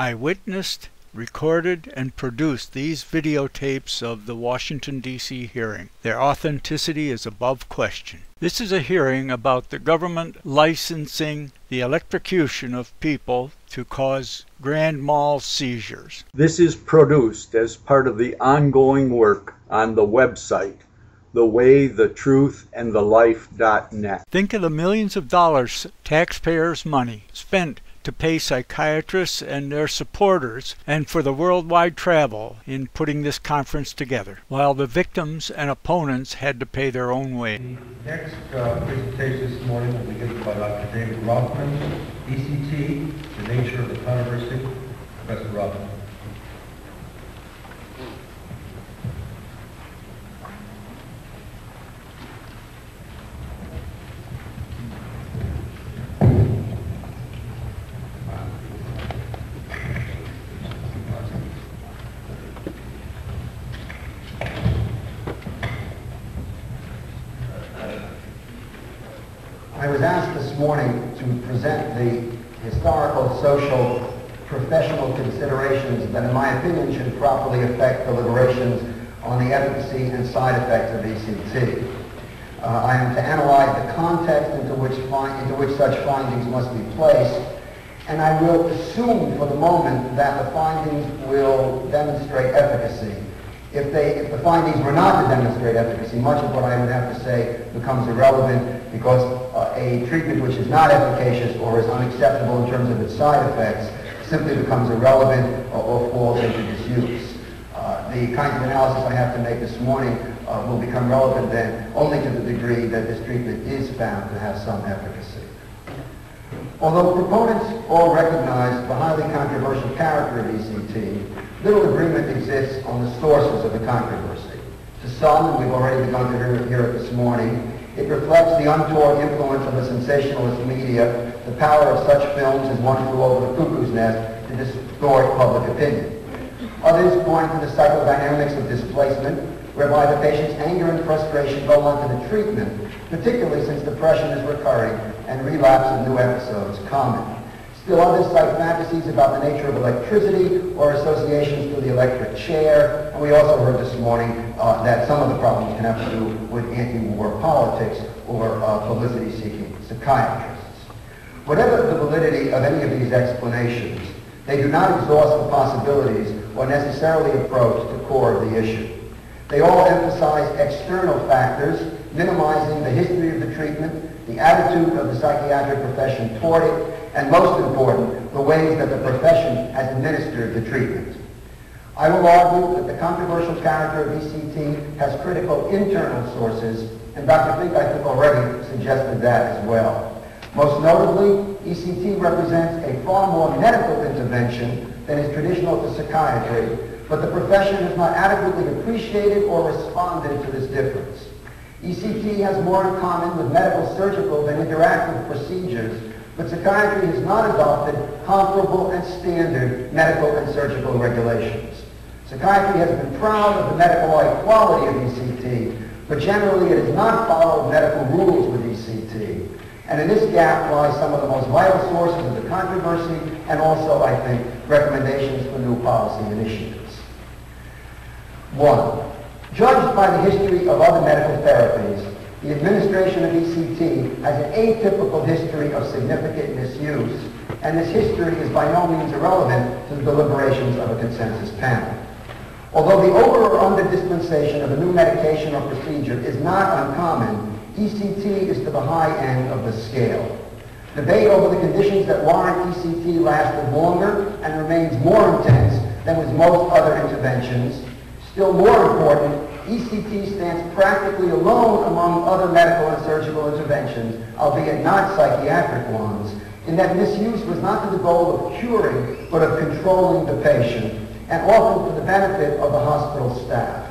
I witnessed, recorded, and produced these videotapes of the Washington, D.C. hearing. Their authenticity is above question. This is a hearing about the government licensing the electrocution of people to cause grand mal seizures. This is produced as part of the ongoing work on the website, the way, the truth, and the life.net. Think of the millions of dollars, taxpayers' money, spent to pay psychiatrists and their supporters and for the worldwide travel in putting this conference together, while the victims and opponents had to pay their own way. The next uh, presentation this morning will be given by Dr. David Rothman, ECT, The Nature of the Controversy. Professor Rothman. I was asked this morning to present the historical, social, professional considerations that, in my opinion, should properly affect deliberations on the efficacy and side effects of ECT. Uh, I am to analyze the context into which, into which such findings must be placed, and I will assume for the moment that the findings will demonstrate efficacy. If, they, if the findings were not to demonstrate efficacy, much of what I would have to say becomes irrelevant because a treatment which is not efficacious or is unacceptable in terms of its side effects simply becomes irrelevant or, or falls into disuse. Uh, the kinds of analysis I have to make this morning uh, will become relevant then only to the degree that this treatment is found to have some efficacy. Although proponents all recognize the highly controversial character of ECT, little agreement exists on the sources of the controversy. To some, and we've already begun to hear, it this morning, it reflects the untoward influence of the sensationalist media, the power of such films as One Flew Over the Cuckoo's Nest to distort public opinion. Others point to the psychodynamics of displacement, whereby the patient's anger and frustration go on to the treatment, particularly since depression is recurring and relapse of new episodes common. Still others cite fantasies about the nature of electricity or associations to the electric chair. And we also heard this morning uh, that some of the problems can have to do with anti-war politics or uh, publicity-seeking psychiatrists. Whatever the validity of any of these explanations, they do not exhaust the possibilities or necessarily approach the core of the issue. They all emphasize external factors, minimizing the history of the treatment, the attitude of the psychiatric profession toward it, and most important, the ways that the profession has administered the treatment. I will argue that the controversial character of ECT has critical internal sources, and Dr. Fink, I think, already suggested that as well. Most notably, ECT represents a far more medical intervention than is traditional to psychiatry, but the profession has not adequately appreciated or responded to this difference. ECT has more in common with medical surgical than interactive procedures, but psychiatry has not adopted comparable and standard medical and surgical regulations. Psychiatry has been proud of the medical-like quality of ECT, but generally it has not followed medical rules with ECT. And in this gap lies some of the most vital sources of the controversy and also, I think, recommendations for new policy initiatives. One, judged by the history of other medical therapies, the administration of ECT has an atypical history of significant misuse, and this history is by no means irrelevant to the deliberations of a consensus panel. Although the over or under dispensation of a new medication or procedure is not uncommon, ECT is to the high end of the scale. Debate over the conditions that warrant ECT lasted longer and remains more intense than with most other interventions. Still more important, ECT stands practically alone among other medical and surgical interventions, albeit not psychiatric ones, in that misuse was not to the goal of curing, but of controlling the patient, and often for the benefit of the hospital staff.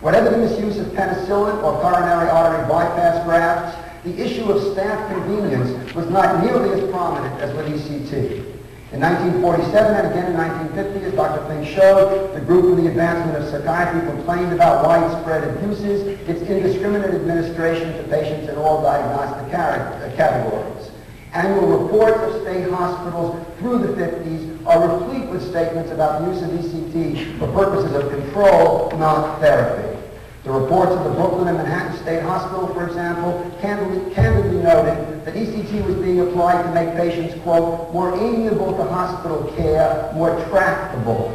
Whatever the misuse of penicillin or coronary artery bypass grafts, the issue of staff convenience was not nearly as prominent as with ECT. In 1947 and again in 1950, as Dr. Fink showed, the group for the advancement of psychiatry complained about widespread abuses, its indiscriminate administration to patients in all diagnostic uh, categories. Annual reports of state hospitals through the 50s are replete with statements about the use of ECT for purposes of control, not therapy. The reports of the Brooklyn and Manhattan State Hospital, for example, candidly noted that ECT was being applied to make patients, quote, more amiable to hospital care, more tractable.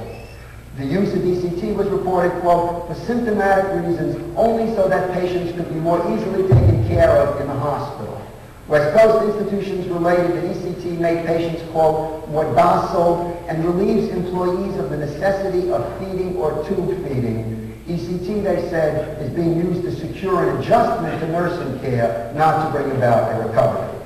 The use of ECT was reported, quote, for symptomatic reasons only so that patients could be more easily taken care of in the hospital. West Coast institutions related that ECT made patients, quote, more docile and relieves employees of the necessity of feeding or tube feeding ECT, they said, is being used to secure an adjustment to nursing care, not to bring about a recovery.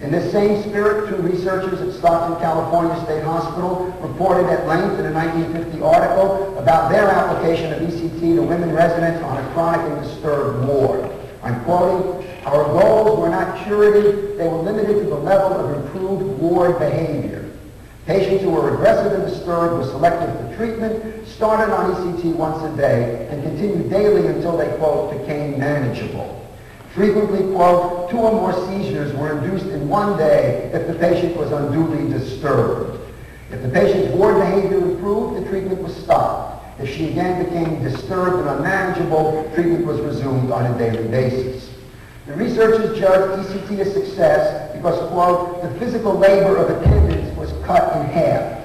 In this same spirit, two researchers at Stockton, California State Hospital reported at length in a 1950 article about their application of ECT to women residents on a chronic and disturbed ward. I'm quoting, our goals were not curative, they were limited to the level of improved ward behavior. Patients who were aggressive and disturbed were selected for treatment, started on ECT once a day, and continued daily until they, quote, became manageable. Frequently, quote, two or more seizures were induced in one day if the patient was unduly disturbed. If the patient's ward behavior improved, the treatment was stopped. If she again became disturbed and unmanageable, treatment was resumed on a daily basis. The researchers judged ECT a success because, quote, the physical labor of attendants was cut in half.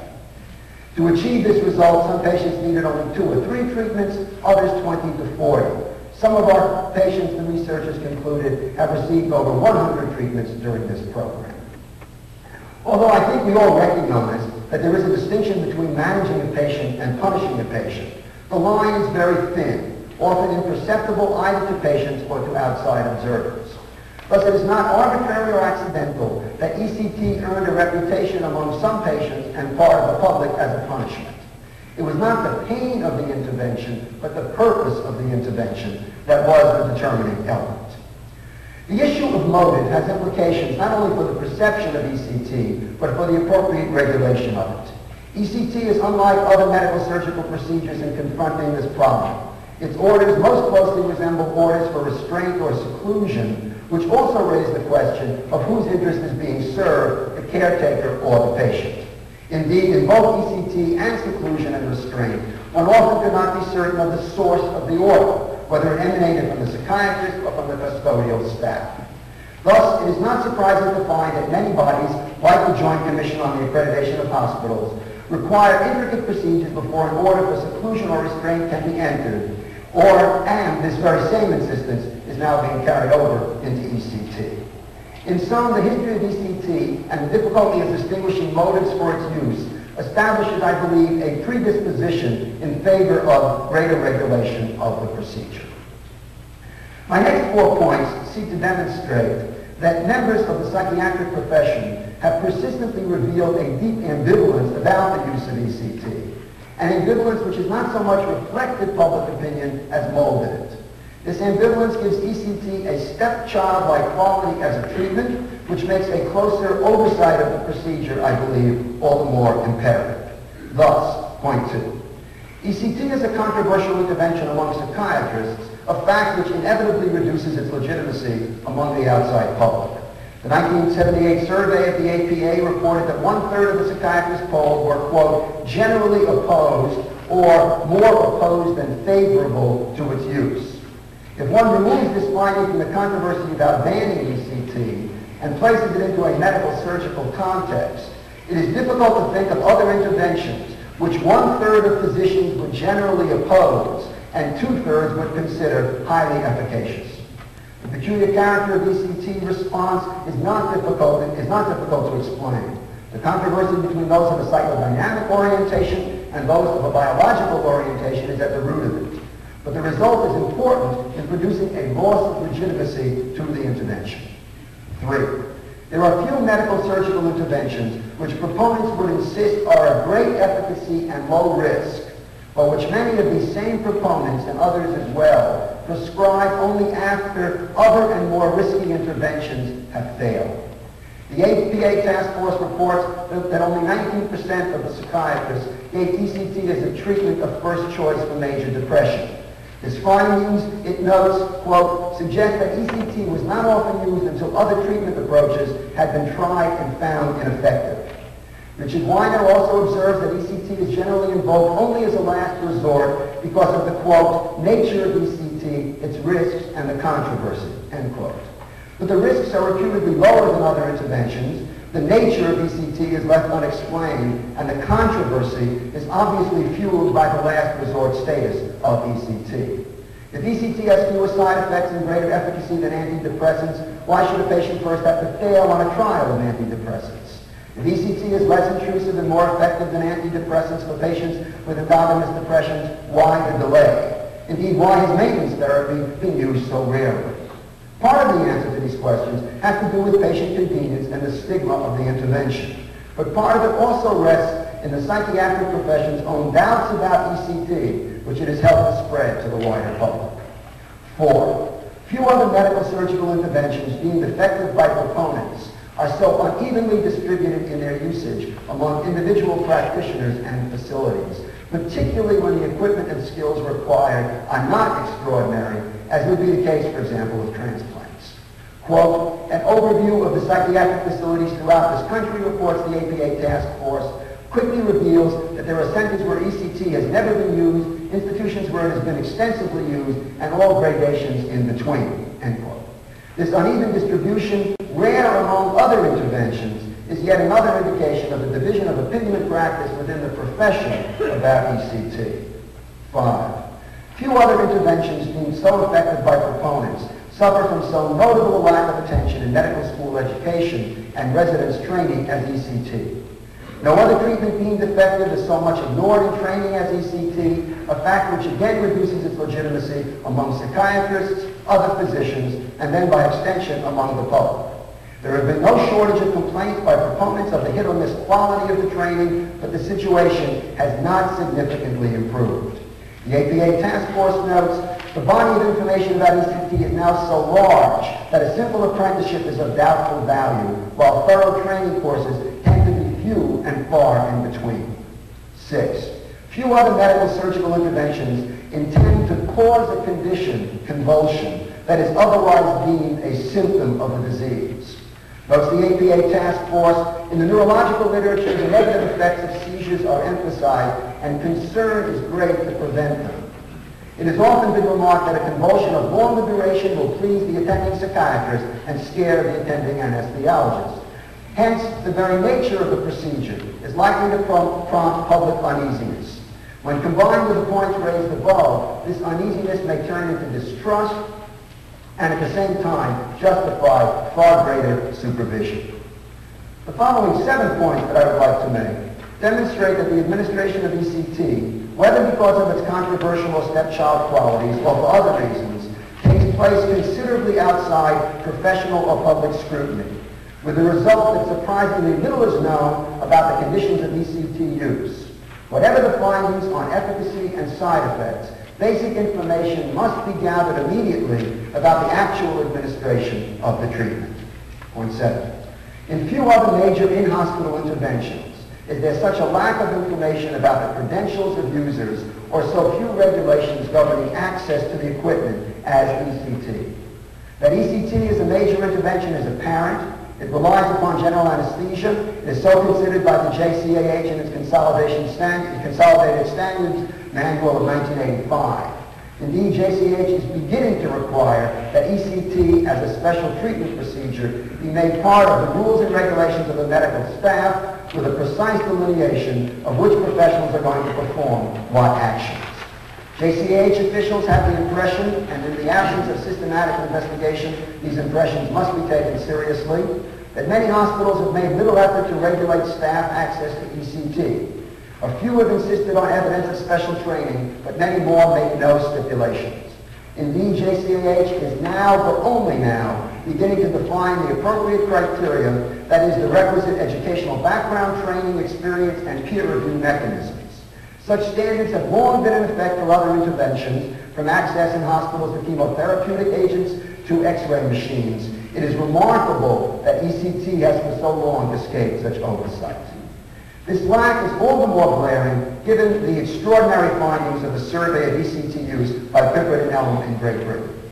To achieve this result, some patients needed only two or three treatments, others 20 to 40. Some of our patients, the researchers concluded, have received over 100 treatments during this program. Although I think we all recognize that there is a distinction between managing a patient and punishing a patient, the line is very thin, often imperceptible either to patients or to outside observers. Thus, it is not arbitrary or accidental that ECT earned a reputation among some patients and part of the public as a punishment. It was not the pain of the intervention, but the purpose of the intervention that was the determining element. The issue of motive has implications not only for the perception of ECT, but for the appropriate regulation of it. ECT is unlike other medical surgical procedures in confronting this problem. Its orders most closely resemble orders for restraint or seclusion, which also raise the question of whose interest is being served, the caretaker or the patient. Indeed, in both ECT and seclusion and restraint, one often cannot be certain of the source of the order, whether it emanated from the psychiatrist or from the custodial staff. Thus, it is not surprising to find that many bodies, like the Joint Commission on the Accreditation of Hospitals, require intricate procedures before an order for seclusion or restraint can be entered, or, and this very same insistence is now being carried over into ECT. In sum, the history of ECT and the difficulty of distinguishing motives for its use establishes, I believe, a predisposition in favor of greater regulation of the procedure. My next four points seek to demonstrate that members of the psychiatric profession have persistently revealed a deep ambivalence about the use of ECT, an ambivalence which has not so much reflected public opinion as molded it. This ambivalence gives ECT a stepchild-like quality as a treatment, which makes a closer oversight of the procedure, I believe, all the more imperative. Thus, point two. ECT is a controversial intervention among psychiatrists, a fact which inevitably reduces its legitimacy among the outside public. The 1978 survey of the APA reported that one-third of the psychiatrists polled were, quote, generally opposed or more opposed than favorable to its use. If one removes this finding from the controversy about banning ECT and places it into a medical surgical context, it is difficult to think of other interventions which one-third of physicians would generally oppose and two-thirds would consider highly efficacious. The peculiar character of ECT response is not difficult, is not difficult to explain. The controversy between those of a psychodynamic orientation and those of a biological orientation is at the root of it. But the result is important in producing a loss of legitimacy to the intervention. Three, there are few medical surgical interventions which proponents would insist are of great efficacy and low risk, but which many of these same proponents and others as well prescribe only after other and more risky interventions have failed. The APA task force reports that only 19% of the psychiatrists gave ECT as a treatment of first choice for major depression. Its findings, it notes, quote, suggest that ECT was not often used until other treatment approaches had been tried and found ineffective. Richard Weiner also observes that ECT is generally invoked only as a last resort because of the, quote, nature of ECT, its risks, and the controversy, end quote. But the risks are reputedly lower than other interventions. The nature of ECT is left unexplained, and the controversy is obviously fueled by the last resort status of ECT. If ECT has fewer side effects and greater efficacy than antidepressants, why should a patient first have to fail on a trial of antidepressants? If ECT is less intrusive and more effective than antidepressants for patients with endogenous depressions, why the delay? Indeed, why has maintenance therapy been used so rarely? Part of the answer to these questions has to do with patient convenience and the stigma of the intervention. But part of it also rests in the psychiatric profession's own doubts about ECT which it has helped to spread to the wider public. Four, few other medical surgical interventions deemed effective by proponents are so unevenly distributed in their usage among individual practitioners and facilities, particularly when the equipment and skills required are not extraordinary, as would be the case, for example, with transplants. Quote, an overview of the psychiatric facilities throughout this country, reports the APA task force, quickly reveals that there are centers where ECT has never been used institutions where it has been extensively used, and all gradations in between, end quote. This uneven distribution, rare among other interventions, yet another indication of the division of opinion and practice within the profession about ECT. Five, few other interventions deemed so effective by proponents suffer from so notable a lack of attention in medical school education and residence training as ECT. No other treatment deemed effective is so much ignored in training as ECT, a fact which again reduces its legitimacy among psychiatrists, other physicians, and then by extension among the public. There have been no shortage of complaints by proponents of the hit or miss quality of the training, but the situation has not significantly improved. The APA task force notes, the body of information about ECT is now so large that a simple apprenticeship is of doubtful value, while thorough training courses tend to be few and far in between. Six, few other medical surgical interventions intend to cause a condition, convulsion, that is otherwise deemed a symptom of a disease. Notes the APA task force, in the neurological literature, the negative effects of seizures are emphasized, and concern is great to prevent them. It has often been remarked that a convulsion of longer duration will please the attending psychiatrist and scare the attending anesthesiologist. Hence, the very nature of the procedure is likely to prompt, public uneasiness. When combined with the points raised above, this uneasiness may turn into distrust and at the same time justify far greater supervision. The following seven points that I would like to make demonstrate that the administration of ECT, whether because of its controversial stepchild qualities or for other reasons, takes place considerably outside professional or public scrutiny with the result that surprisingly little is known about the conditions of ECT use. Whatever the findings on efficacy and side effects, basic information must be gathered immediately about the actual administration of the treatment. Point seven. In few other major in-hospital interventions is there such a lack of information about the credentials of users or so few regulations governing access to the equipment as ECT. That ECT is a major intervention is apparent it relies upon general anesthesia. It is so considered by the JCAH in its consolidation stand, Consolidated Standards Manual of 1985. Indeed, JCAH is beginning to require that ECT as a special treatment procedure be made part of the rules and regulations of the medical staff with a precise delineation of which professionals are going to perform what actions. JCAH officials have the impression, and in the absence of systematic investigation, these impressions must be taken seriously, that many hospitals have made little effort to regulate staff access to ECT. A few have insisted on evidence of special training, but many more make no stipulations. Indeed, JCAH is now, but only now, beginning to define the appropriate criteria, that is the requisite educational background, training, experience, and peer review mechanisms. Such standards have long been in effect for other interventions, from access in hospitals to chemotherapeutic agents to x-ray machines. It is remarkable that ECT has for so long escaped such oversight. This lack is all the more glaring given the extraordinary findings of the survey of ECT use by Pippard and Ellam in Great Britain.